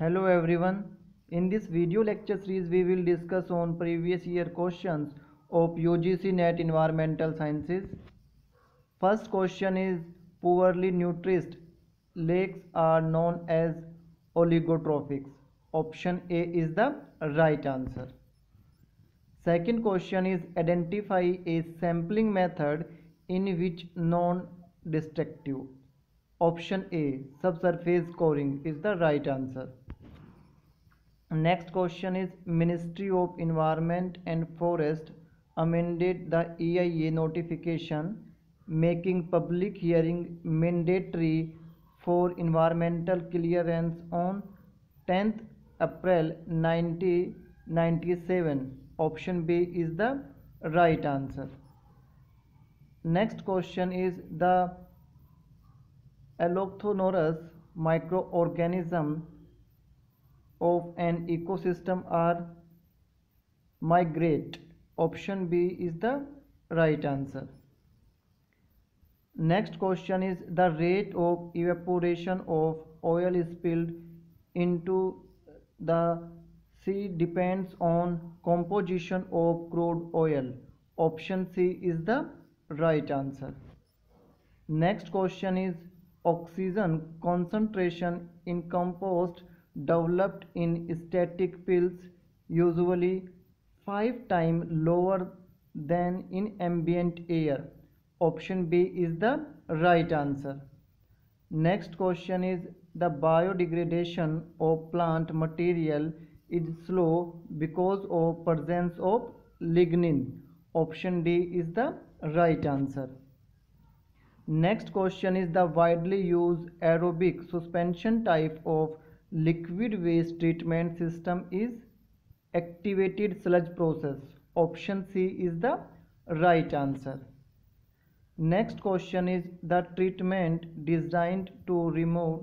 Hello everyone. In this video lecture series we will discuss on previous year questions of UGC NET Environmental Sciences. First question is poorly nourished lakes are known as oligotrophics. Option A is the right answer. Second question is identify a sampling method in which non-destructive. Option A subsurface coring is the right answer. Next question is Ministry of Environment and Forest amended the EIA notification making public hearing mandatory for environmental clearance on 10th April 1997. Option B is the right answer. Next question is the Allochthonous microorganism of an ecosystem are migrate. Option B is the right answer. Next question is the rate of evaporation of oil spilled into the sea depends on composition of crude oil. Option C is the right answer. Next question is oxygen concentration in compost developed in static pills usually 5 times lower than in ambient air. Option B is the right answer. Next question is the biodegradation of plant material is slow because of presence of lignin. Option D is the right answer. Next question is the widely used aerobic suspension type of liquid waste treatment system is activated sludge process. Option C is the right answer. Next question is the treatment designed to remove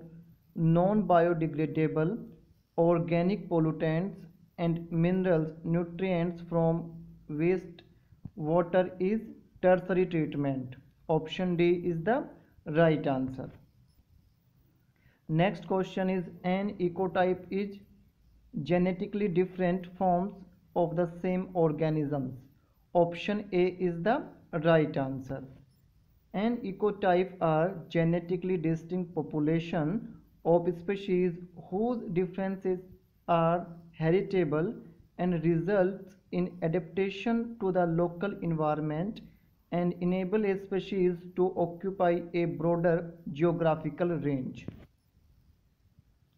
non-biodegradable organic pollutants and minerals nutrients from waste water is tertiary treatment. Option D is the right answer. Next question is an ecotype is genetically different forms of the same organisms. Option A is the right answer. An ecotype are genetically distinct population of species whose differences are heritable and results in adaptation to the local environment and enable a species to occupy a broader geographical range.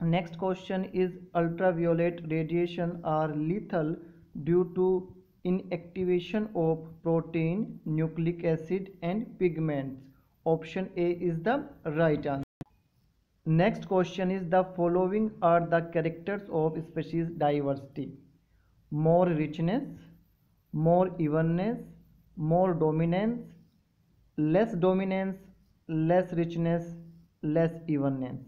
Next question is ultraviolet radiation are lethal due to inactivation of protein, nucleic acid and pigments. Option A is the right answer. Next question is the following are the characters of species diversity. More richness, more evenness, more dominance, less dominance, less richness, less evenness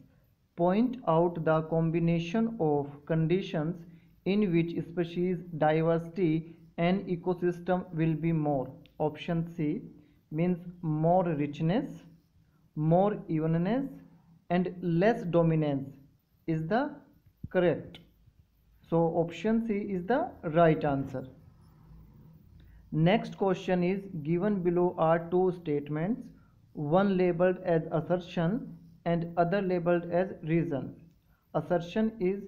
point out the combination of conditions in which species diversity and ecosystem will be more. Option C means more richness, more evenness and less dominance is the correct. So option C is the right answer. Next question is given below are two statements, one labeled as assertion and other labeled as reason. Assertion is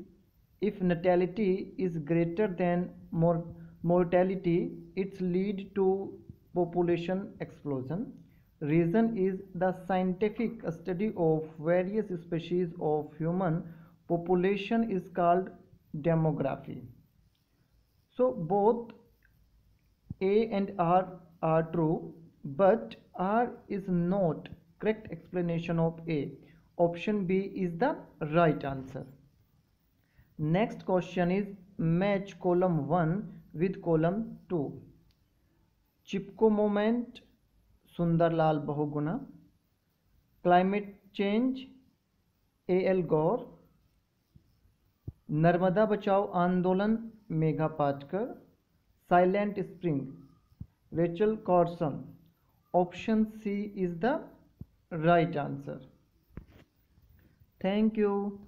if natality is greater than mor mortality, it lead to population explosion. Reason is the scientific study of various species of human population is called demography. So both A and R are true, but R is not correct explanation of A. Option B is the right answer. Next question is match column 1 with column 2. Chipko moment Sundarlal Bahuguna. Climate change A.L. Gore. Narmada बचाओ आंदोलन Medha Patkar silent spring Rachel Carson option C is the right answer Thank you.